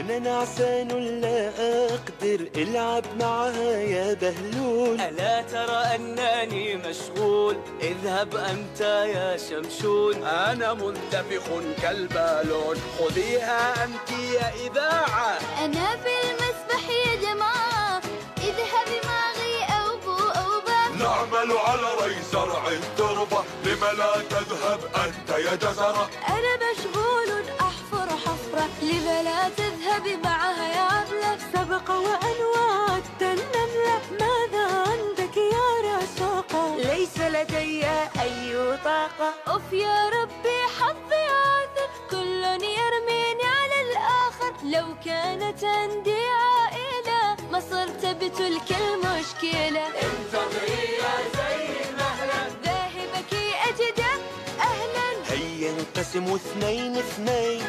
أنا نعسان لا أقدر العب معها يا بهلول. ألا ترى أنني مشغول؟ اذهب أنت يا شمشون. أنا منتفخ كالبالون. خذيها أنت يا إذاعة. أنا في المسبح يا جماعة. اذهبي معي أوبو أوبا نعمل على ري زرع التربة. لم لا تذهب أنت يا جزرة. أنا مشغول أحفر حفرة. لم لا تذهبي معها يا عبلة سبق وأن وعدت النملة ماذا عندك يا رشاقة؟ ليس لدي أي طاقة. أوف يا ربي حظي عاثر كل يرميني على الآخر. لو كانت عندي عائلة ما صرت بتلك المشكلة. انتظري يا زي المهلة ذاهبك أجد أهلا. هيا نقسم اثنين. اثنين